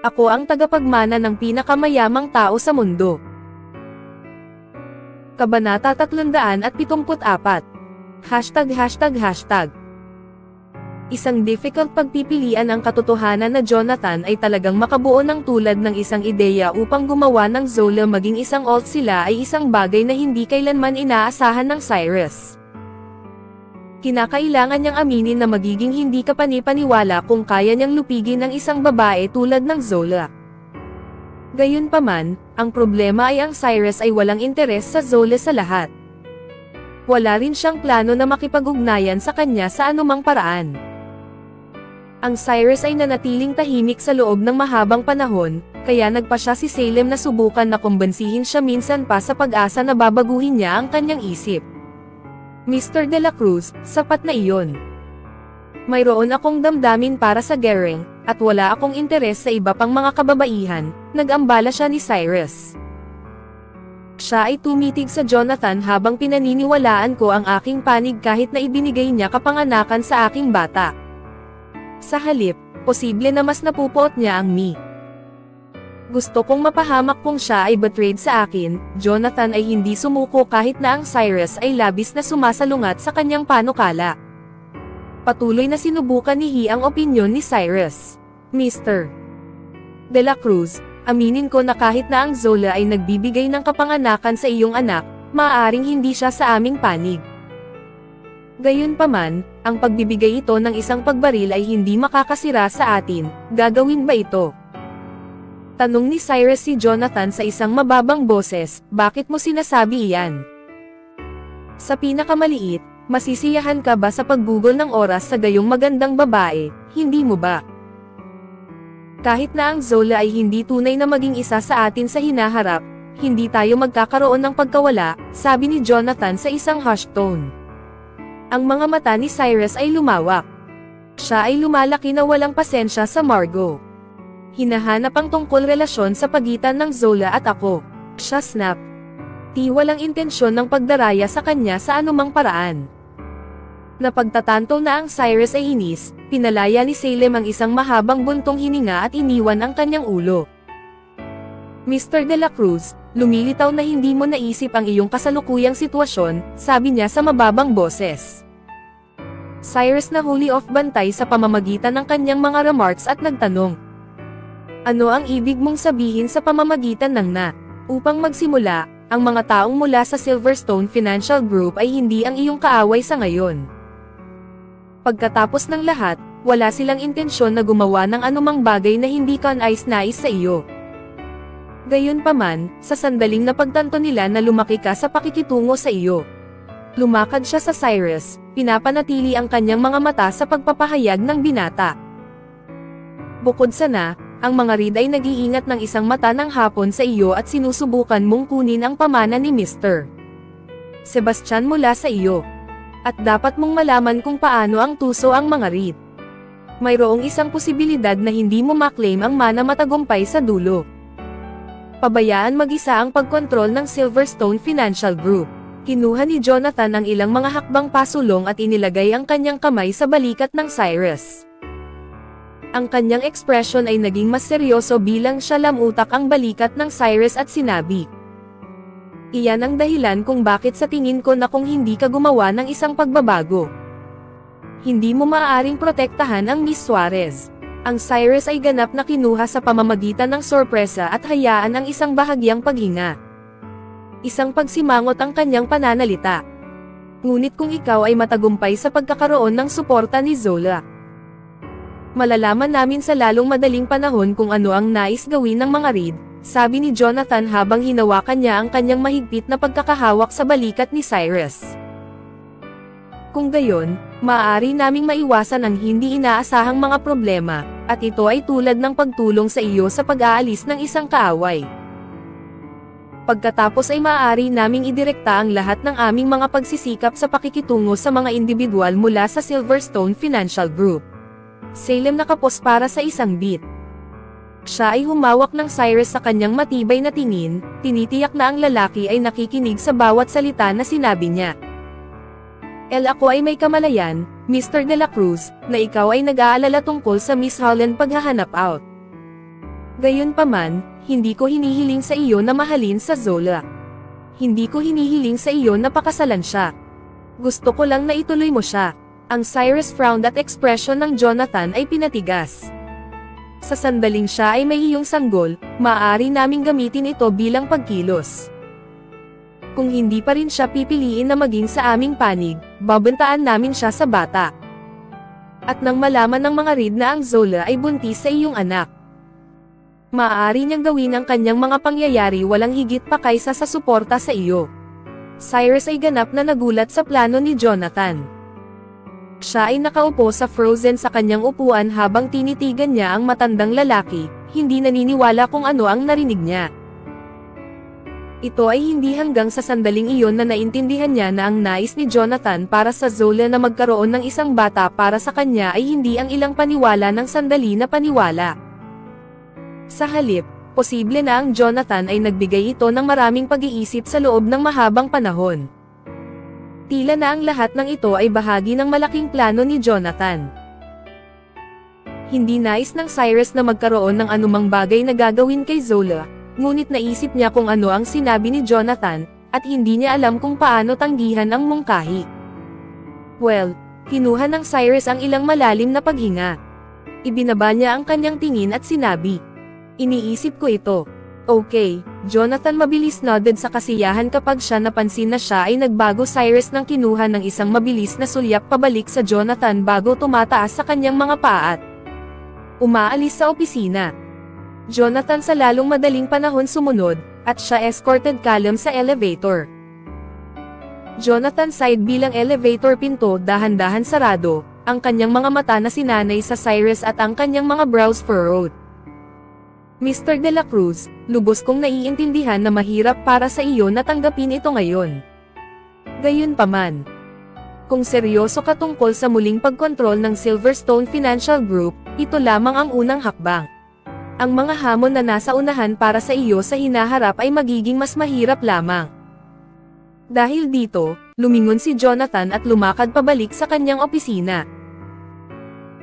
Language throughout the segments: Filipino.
Ako ang tagapagmana ng pinakamayamang tao sa mundo. Kabanata 374 Hashtag hashtag hashtag Isang difficult pagpipilian ang katotohanan na Jonathan ay talagang makabuo ng tulad ng isang ideya upang gumawa ng Zola maging isang alt sila ay isang bagay na hindi kailanman inaasahan ng Cyrus. Kinakailangan niyang aminin na magiging hindi ka panipaniwala kung kaya niyang lupigin ng isang babae tulad ng Zola. Gayunpaman, ang problema ay ang Cyrus ay walang interes sa Zola sa lahat. Wala rin siyang plano na makipag-ugnayan sa kanya sa anumang paraan. Ang Cyrus ay nanatiling tahimik sa loob ng mahabang panahon, kaya nagpa siya si Salem na subukan na kumbansihin siya minsan pa sa pag-asa na babaguhin niya ang kanyang isip. Mr. De La Cruz, sapat na iyon. Mayroon akong damdamin para sa Gering, at wala akong interes sa iba pang mga kababaihan, nag-ambala siya ni Cyrus. Siya ay tumitig sa Jonathan habang pinaniniwalaan ko ang aking panig kahit na ibinigay niya kapanganakan sa aking bata. Sa halip, posible na mas napupuot niya ang me. Gusto kong mapahamak kung siya ay betrayed sa akin, Jonathan ay hindi sumuko kahit na ang Cyrus ay labis na sumasalungat sa kanyang panukala. Patuloy na sinubukan ni He ang opinyon ni Cyrus. Mr. De La Cruz, aminin ko na kahit na ang Zola ay nagbibigay ng kapanganakan sa iyong anak, maaaring hindi siya sa aming panig. Gayunpaman, ang pagbibigay ito ng isang pagbaril ay hindi makakasira sa atin, gagawin ba ito? Tanong ni Cyrus si Jonathan sa isang mababang boses, bakit mo sinasabi iyan? Sa pinakamaliit, masisiyahan ka ba sa paggugol ng oras sa gayong magandang babae, hindi mo ba? Kahit na ang Zola ay hindi tunay na maging isa sa atin sa hinaharap, hindi tayo magkakaroon ng pagkawala, sabi ni Jonathan sa isang hushed tone. Ang mga mata ni Cyrus ay lumawak. Siya ay lumalaki na walang pasensya sa Margot. Hinahanap ang tungkol relasyon sa pagitan ng Zola at ako. Siya snap. Ti walang intensyon ng pagdaraya sa kanya sa anumang paraan. Napagtatanto na ang Cyrus ay hinis, pinalaya ni Salem ang isang mahabang buntong hininga at iniwan ang kanyang ulo. Mr. De La Cruz, lumilitaw na hindi mo naisip ang iyong kasalukuyang sitwasyon, sabi niya sa mababang boses. Cyrus na huli off bantay sa pamamagitan ng kanyang mga remarks at nagtanong. Ano ang ibig mong sabihin sa pamamagitan ng na? Upang magsimula, ang mga taong mula sa Silverstone Financial Group ay hindi ang iyong kaaway sa ngayon. Pagkatapos ng lahat, wala silang intensyon na gumawa ng anumang bagay na hindi ka nais-nais sa iyo. Gayunpaman, sa sandaling na pagtanto nila na lumaki ka sa pakikitungo sa iyo. Lumakad siya sa Cyrus, pinapanatili ang kanyang mga mata sa pagpapahayag ng binata. Bukod sa na, ang mga reed ay nag-iingat ng isang mata ng hapon sa iyo at sinusubukan mong kunin ang pamana ni Mr. Sebastian mula sa iyo. At dapat mong malaman kung paano ang tuso ang mga reed. Mayroong isang posibilidad na hindi mo maklaim ang mana matagumpay sa dulo pabayaan mag-isa ang pagkontrol ng Silverstone Financial Group. Kinuha ni Jonathan ang ilang mga hakbang pasulong at inilagay ang kanyang kamay sa balikat ng Cyrus. Ang kanyang ekspresyon ay naging mas seryoso bilang siya lamutak ang balikat ng Cyrus at sinabi. Iyan ang dahilan kung bakit sa tingin ko na kung hindi ka gumawa ng isang pagbabago. Hindi mo maaaring protektahan ang Miss Suarez. Ang Cyrus ay ganap na kinuha sa pamamagitan ng sorpresa at hayaan ang isang bahagyang paghinga. Isang pagsimangot ang kanyang pananalita. Ngunit kung ikaw ay matagumpay sa pagkakaroon ng suporta ni Zola, malalaman namin sa lalong madaling panahon kung ano ang nais gawin ng mga Reed, sabi ni Jonathan habang hinawakan niya ang kanyang mahigpit na pagkakahawak sa balikat ni Cyrus. Kung gayon, maaari naming maiwasan ang hindi inaasahang mga problema, at ito ay tulad ng pagtulong sa iyo sa pag-aalis ng isang kaaway. Pagkatapos ay maaari naming idirekta ang lahat ng aming mga pagsisikap sa pakikitungo sa mga individual mula sa Silverstone Financial Group. Salem nakapos para sa isang beat. Siya ay humawak ng Cyrus sa kanyang matibay na tingin, tinitiyak na ang lalaki ay nakikinig sa bawat salita na sinabi niya. El ako ay may kamalayan, Mr. De La Cruz, na ikaw ay nag-aalala tungkol sa Miss Holland paghahanap out. Gayunpaman, hindi ko hinihiling sa iyo na mahalin sa Zola. Hindi ko hinihiling sa iyo na pakasalan siya. Gusto ko lang na ituloy mo siya. Ang Cyrus frowned at ekspresyon ng Jonathan ay pinatigas. Sa sandaling siya ay may iyong sanggol, maaari naming gamitin ito bilang pagkilos. Kung hindi pa rin siya pipiliin na maging sa aming panig, babantaan namin siya sa bata. At nang malaman ng mga read na ang Zola ay buntis sa iyong anak. Maaari niyang gawin ang kanyang mga pangyayari walang higit pa kaysa sa suporta sa iyo. Cyrus ay ganap na nagulat sa plano ni Jonathan. Siya ay nakaupo sa frozen sa kanyang upuan habang tinitigan niya ang matandang lalaki, hindi naniniwala kung ano ang narinig niya. Ito ay hindi hanggang sa sandaling iyon na naintindihan niya na ang nais ni Jonathan para sa Zola na magkaroon ng isang bata para sa kanya ay hindi ang ilang paniwala ng sandali na paniwala. Sa halip, posible na ang Jonathan ay nagbigay ito ng maraming pag-iisip sa loob ng mahabang panahon. Tila na ang lahat ng ito ay bahagi ng malaking plano ni Jonathan. Hindi nais ng Cyrus na magkaroon ng anumang bagay na gagawin kay Zola, ngunit naisip niya kung ano ang sinabi ni Jonathan, at hindi niya alam kung paano tanggihan ang mungkahi. Well, kinuha ng Cyrus ang ilang malalim na paghinga. Ibinaba niya ang kanyang tingin at sinabi, Iniisip ko ito, Okay, Jonathan mabilis nodded sa kasiyahan kapag siya napansin na siya ay nagbago Cyrus ng kinuha ng isang mabilis na sulyap pabalik sa Jonathan bago tumataas sa kanyang mga paat. Umaalis sa opisina. Jonathan sa lalong madaling panahon sumunod, at siya escorted kalm sa elevator. Jonathan side bilang elevator pinto dahan-dahan sarado, ang kanyang mga mata na sinanay sa Cyrus at ang kanyang mga brows furrowed. Mr. De La Cruz, lubos kong naiintindihan na mahirap para sa iyo na tanggapin ito ngayon. Gayunpaman. Kung seryoso ka tungkol sa muling pagkontrol ng Silverstone Financial Group, ito lamang ang unang hakbang. Ang mga hamon na nasa unahan para sa iyo sa hinaharap ay magiging mas mahirap lamang. Dahil dito, lumingon si Jonathan at lumakad pabalik sa kanyang opisina.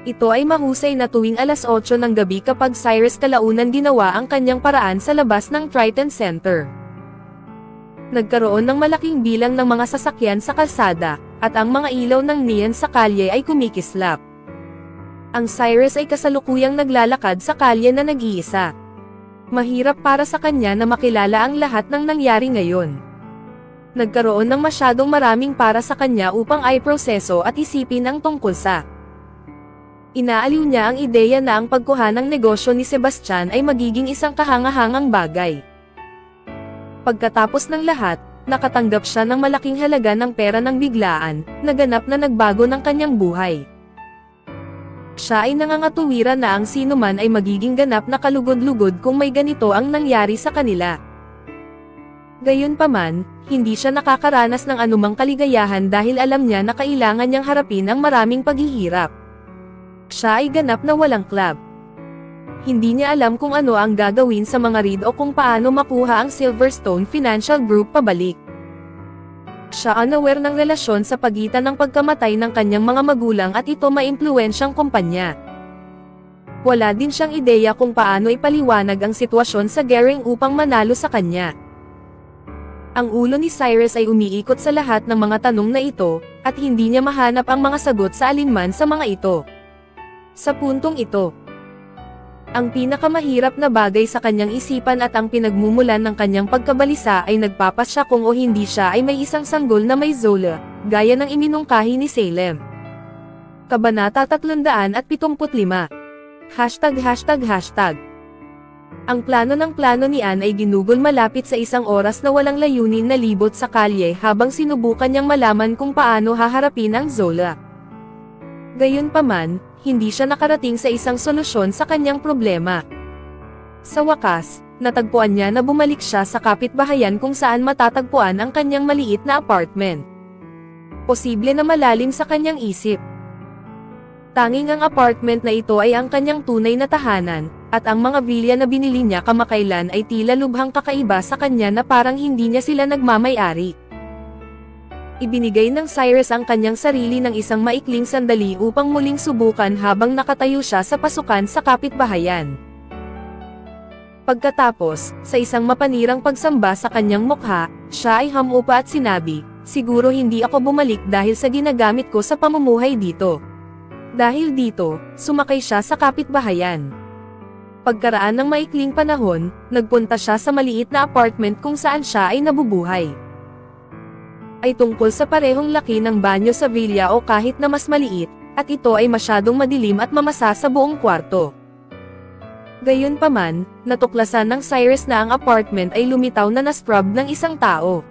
Ito ay mahusay na tuwing alas 8 ng gabi kapag Cyrus kalaunan ginawa ang kanyang paraan sa labas ng Triton Center. Nagkaroon ng malaking bilang ng mga sasakyan sa kalsada, at ang mga ilaw ng neon sa kalye ay kumikislap. Ang Cyrus ay kasalukuyang naglalakad sa kalye na nag-iisa. Mahirap para sa kanya na makilala ang lahat ng nangyari ngayon. Nagkaroon ng masyadong maraming para sa kanya upang ay proseso at isipin ang tungkol sa Inaaliw niya ang ideya na ang pagkuha ng negosyo ni Sebastian ay magiging isang kahangahangang bagay. Pagkatapos ng lahat, nakatanggap siya ng malaking halaga ng pera ng biglaan, naganap na nagbago ng kanyang buhay. Siya ay nangangatuwiran na ang sino man ay magiging ganap na kalugod-lugod kung may ganito ang nangyari sa kanila. Gayunpaman, hindi siya nakakaranas ng anumang kaligayahan dahil alam niya na kailangan niyang harapin ang maraming paghihirap. Siya ay ganap na walang club. Hindi niya alam kung ano ang gagawin sa mga read o kung paano makuha ang Silverstone Financial Group pabalik. Siya unaware ng relasyon sa pagitan ng pagkamatay ng kanyang mga magulang at ito maimpluwensyang kumpanya. Wala din siyang ideya kung paano ipaliwanag ang sitwasyon sa Gering upang manalo sa kanya. Ang ulo ni Cyrus ay umiikot sa lahat ng mga tanong na ito, at hindi niya mahanap ang mga sagot sa alinman sa mga ito. Sa puntong ito, ang pinakamahirap na bagay sa kanyang isipan at ang pinagmumulan ng kanyang pagkabalisa ay nagpapasya kung o hindi siya ay may isang sanggol na may Zola, gaya ng iminungkahi ni Salem. Kabanata 375 Hashtag hashtag hashtag Ang plano ng plano ni Anne ay ginugol malapit sa isang oras na walang layunin na libot sa kalye habang sinubukan niyang malaman kung paano haharapin ang Zola. Gayunpaman, hindi siya nakarating sa isang solusyon sa kanyang problema. Sa wakas, natagpuan niya na bumalik siya sa kapitbahayan kung saan matatagpuan ang kanyang maliit na apartment. Posible na malalim sa kanyang isip. Tanging ang apartment na ito ay ang kanyang tunay na tahanan, at ang mga vilya na binili niya kamakailan ay tila lubhang kakaiba sa kanya na parang hindi niya sila nagmamayari ibinigay ng Cyrus ang kanyang sarili ng isang maikling sandali upang muling subukan habang nakatayo siya sa pasukan sa kapitbahayan. Pagkatapos, sa isang mapanirang pagsamba sa kanyang mukha, siya ay hamupa at sinabi, siguro hindi ako bumalik dahil sa ginagamit ko sa pamumuhay dito. Dahil dito, sumakay siya sa kapitbahayan. Pagkaraan ng maikling panahon, nagpunta siya sa maliit na apartment kung saan siya ay nabubuhay. Ay tungkol sa parehong laki ng banyo sa villa o kahit na mas maliit, at ito ay masyadong madilim at mamasa sa buong kwarto. Gayunpaman, natuklasan ng Cyrus na ang apartment ay lumitaw na na-scrub ng isang tao.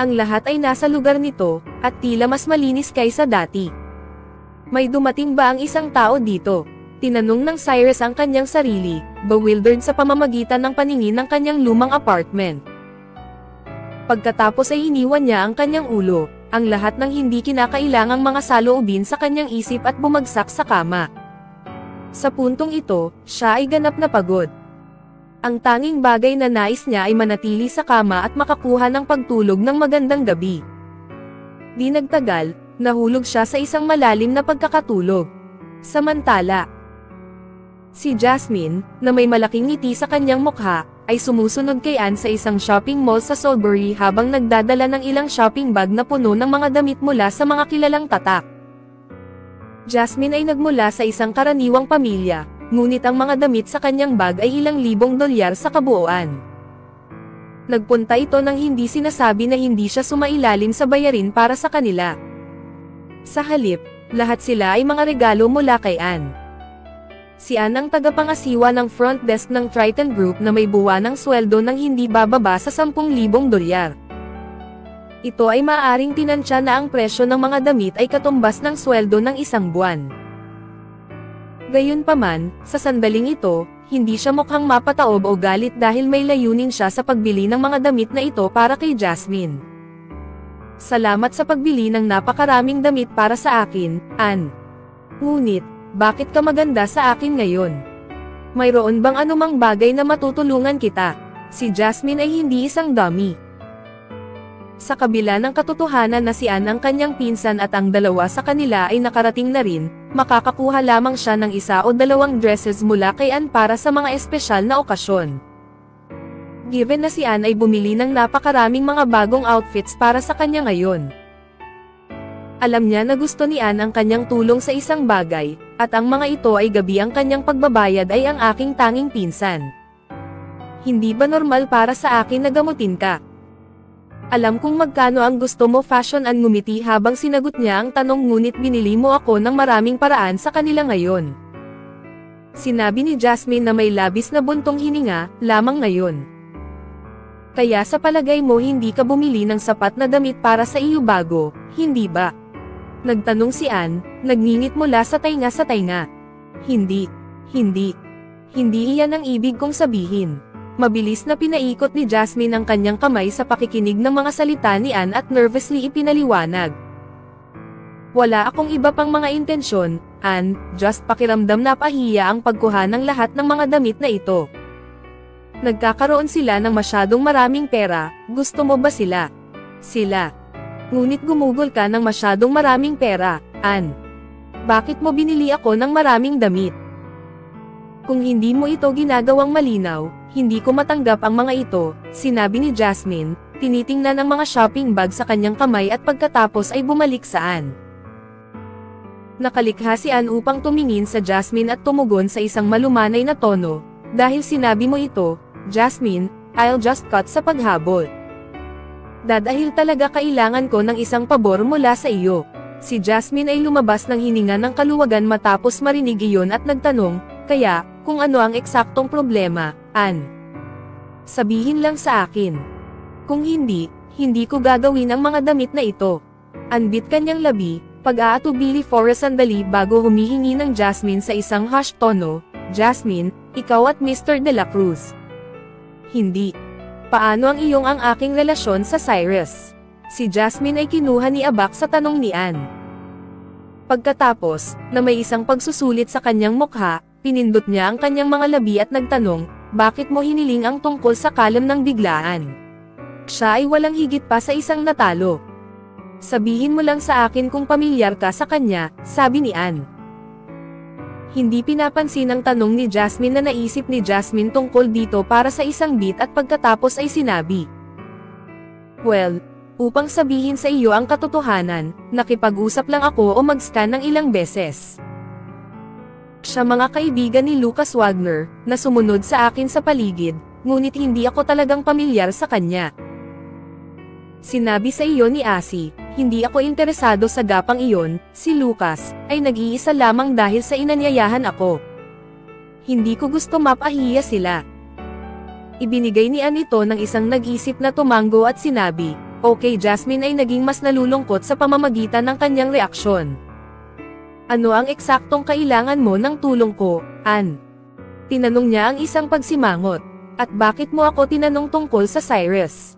Ang lahat ay nasa lugar nito, at tila mas malinis kaysa dati. May dumating ba ang isang tao dito? Tinanong ng Cyrus ang kanyang sarili, bewildered sa pamamagitan ng paningin ng kanyang lumang apartment. Pagkatapos ay iniwan niya ang kanyang ulo, ang lahat ng hindi kinakailangang mga saloobin sa kanyang isip at bumagsak sa kama. Sa puntong ito, siya ay ganap na pagod. Ang tanging bagay na nais niya ay manatili sa kama at makakuha ng pagtulog ng magandang gabi. Di nagtagal, nahulog siya sa isang malalim na pagkakatulog. Samantala, Si Jasmine, na may malaking ngiti sa kanyang mukha, ay sumusunod kay Anne sa isang shopping mall sa Salisbury habang nagdadala ng ilang shopping bag na puno ng mga damit mula sa mga kilalang tatak. Jasmine ay nagmula sa isang karaniwang pamilya, ngunit ang mga damit sa kanyang bag ay ilang libong dolyar sa kabuuan. Nagpunta ito nang hindi sinasabi na hindi siya sumailalim sa bayarin para sa kanila. Sa halip, lahat sila ay mga regalo mula kay Anne. Si Ann ang tagapangasiwa ng front desk ng Triton Group na may buwa ng sweldo ng hindi bababa sa 10,000 dolyar. Ito ay maaaring tinansya na ang presyo ng mga damit ay katumbas ng sweldo ng isang buwan. Gayunpaman, sa sandaling ito, hindi siya mukhang mapataob o galit dahil may layunin siya sa pagbili ng mga damit na ito para kay Jasmine. Salamat sa pagbili ng napakaraming damit para sa akin, Ann. Ngunit, bakit ka maganda sa akin ngayon? Mayroon bang anumang bagay na matutulungan kita? Si Jasmine ay hindi isang dummy. Sa kabila ng katotohanan na si Ann ang kanyang pinsan at ang dalawa sa kanila ay nakarating na rin, makakakuha lamang siya ng isa o dalawang dresses mula kay Ann para sa mga espesyal na okasyon. Given na si Ann ay bumili ng napakaraming mga bagong outfits para sa kanya ngayon. Alam niya na gusto ni Ann ang kanyang tulong sa isang bagay, at ang mga ito ay gabi ang kanyang pagbabayad ay ang aking tanging pinsan. Hindi ba normal para sa akin na gamutin ka? Alam kong magkano ang gusto mo fashion ang ngumiti habang sinagot niya ang tanong ngunit binili mo ako ng maraming paraan sa kanila ngayon. Sinabi ni Jasmine na may labis na buntong hininga, lamang ngayon. Kaya sa palagay mo hindi ka bumili ng sapat na damit para sa iyo bago, hindi ba? Nagtanong si Ann, nagngingit mula sa tainga sa tainga. Hindi. Hindi. Hindi iyan ang ibig kong sabihin. Mabilis na pinaikot ni Jasmine ang kanyang kamay sa pakikinig ng mga salita ni Ann at nervously ipinaliwanag. Wala akong iba pang mga intensyon, Ann, just pakiramdam na pahiya ang pagkuha ng lahat ng mga damit na ito. Nagkakaroon sila ng masyadong maraming pera, gusto mo ba sila? Sila. Ngunit gumugol ka ng masyadong maraming pera, Ann. Bakit mo binili ako ng maraming damit? Kung hindi mo ito ginagawang malinaw, hindi ko matanggap ang mga ito, sinabi ni Jasmine, tinitingnan ang mga shopping bag sa kanyang kamay at pagkatapos ay bumalik sa Ann. Nakalikha si Ann upang tumingin sa Jasmine at tumugon sa isang malumanay na tono, dahil sinabi mo ito, Jasmine, I'll just cut sa paghabol. Dadahil talaga kailangan ko ng isang pabor mula sa iyo. Si Jasmine ay lumabas ng hininga ng kaluwagan matapos marinig iyon at nagtanong, kaya, kung ano ang eksaktong problema, An. Sabihin lang sa akin. Kung hindi, hindi ko gagawin ang mga damit na ito. Anbit kanyang labi, pag-aatubili Forrest sandali bago humihingi ng Jasmine sa isang hushed tono, Jasmine, ikaw at Mr. De La Cruz. Hindi. Paano ang iyong ang aking relasyon sa Cyrus? Si Jasmine ay kinuha ni Abak sa tanong ni Anne. Pagkatapos, na may isang pagsusulit sa kanyang mukha, pinindot niya ang kanyang mga labi at nagtanong, bakit mo hiniling ang tungkol sa kalam ng biglaan? Siya ay walang higit pa sa isang natalo. Sabihin mo lang sa akin kung pamilyar ka sa kanya, sabi ni Anne. Hindi pinapansin ang tanong ni Jasmine na naisip ni Jasmine tungkol dito para sa isang beat at pagkatapos ay sinabi. Well, upang sabihin sa iyo ang katotohanan, nakipag-usap lang ako o mag-scan ng ilang beses. Siya mga kaibigan ni Lucas Wagner, na sumunod sa akin sa paligid, ngunit hindi ako talagang pamilyar sa kanya. Sinabi sa iyo ni Asi, hindi ako interesado sa gapang iyon, si Lucas, ay nag-iisa lamang dahil sa inanyayahan ako. Hindi ko gusto mapahiya sila. Ibinigay ni Ann ito ng isang nag-isip na tumango at sinabi, Okay Jasmine ay naging mas nalulungkot sa pamamagitan ng kanyang reaksyon. Ano ang eksaktong kailangan mo ng tulong ko, Ann? Tinanong niya ang isang pagsimangot. At bakit mo ako tinanong tungkol sa Cyrus?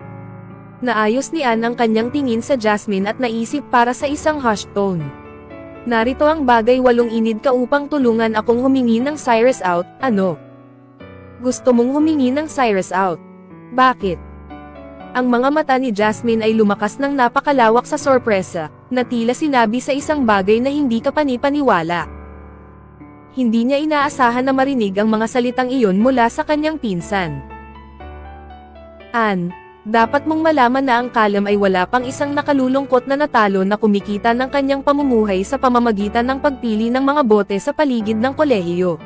Naayos ni Ann ang kanyang tingin sa Jasmine at naisip para sa isang hushed tone. Narito ang bagay walong inid ka upang tulungan akong humingi ng Cyrus out, ano? Gusto mong humingi ng Cyrus out? Bakit? Ang mga mata ni Jasmine ay lumakas ng napakalawak sa sorpresa, na tila sinabi sa isang bagay na hindi ka panipaniwala. Hindi niya inaasahan na marinig ang mga salitang iyon mula sa kanyang pinsan. Anne, dapat mong malaman na ang kalam ay wala pang isang nakalulungkot na natalo na kumikita ng kanyang pamumuhay sa pamamagitan ng pagpili ng mga bote sa paligid ng kolehiyo.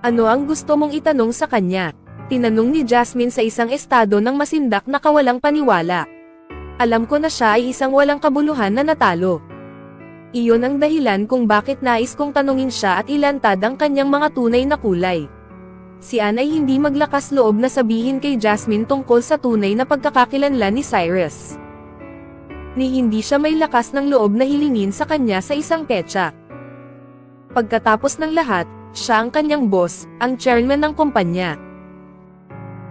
Ano ang gusto mong itanong sa kanya? Tinanong ni Jasmine sa isang estado ng masindak na kawalang paniwala. Alam ko na siya ay isang walang kabuluhan na natalo. Iyon ang dahilan kung bakit nais kong tanungin siya at ilantad ang kanyang mga tunay na kulay si Anne ay hindi maglakas loob na sabihin kay Jasmine tungkol sa tunay na pagkakakilanlan ni Cyrus. Ni hindi siya may lakas ng loob na hilingin sa kanya sa isang petsa. Pagkatapos ng lahat, siya ang kanyang boss, ang chairman ng kumpanya.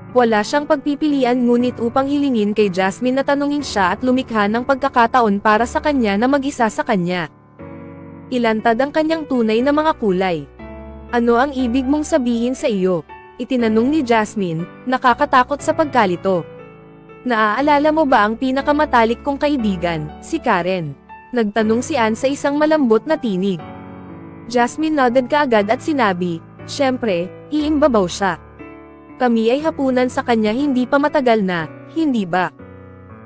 Wala siyang pagpipilian ngunit upang hilingin kay Jasmine na tanungin siya at lumikha ng pagkakataon para sa kanya na mag-isa sa kanya. Ilantad ang kanyang tunay na mga kulay. Ano ang ibig mong sabihin sa iyo? Itinanong ni Jasmine, nakakatakot sa pagkalito. Naaalala mo ba ang pinakamatalik kong kaibigan, si Karen? Nagtanong si Anne sa isang malambot na tinig. Jasmine nodded kaagad at sinabi, Siyempre, iimbabaw siya. Kami ay hapunan sa kanya hindi pa matagal na, hindi ba?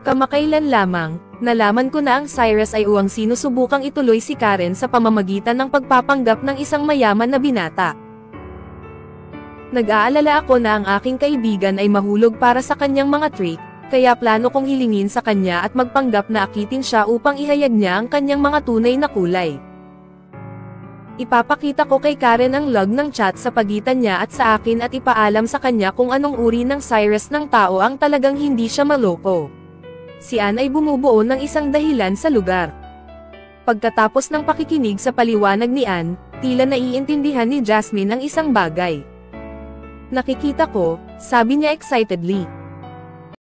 Kamakailan lamang, nalaman ko na ang Cyrus ay uwang sinusubukang ituloy si Karen sa pamamagitan ng pagpapanggap ng isang mayaman na binata. Nag-aalala ako na ang aking kaibigan ay mahulog para sa kanyang mga trick, kaya plano kong hilingin sa kanya at magpanggap na akitin siya upang ihayag niya ang kanyang mga tunay na kulay. Ipapakita ko kay Karen ang log ng chat sa pagitan niya at sa akin at ipaalam sa kanya kung anong uri ng Cyrus ng tao ang talagang hindi siya maloko si Anne ay bumubuo ng isang dahilan sa lugar. Pagkatapos ng pakikinig sa paliwanag ni Anne, tila naiintindihan ni Jasmine ang isang bagay. Nakikita ko, sabi niya excitedly,